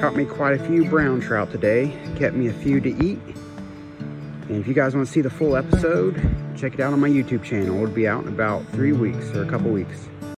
Caught me quite a few brown trout today. Kept me a few to eat. And if you guys want to see the full episode, check it out on my YouTube channel. It'll be out in about three weeks or a couple weeks.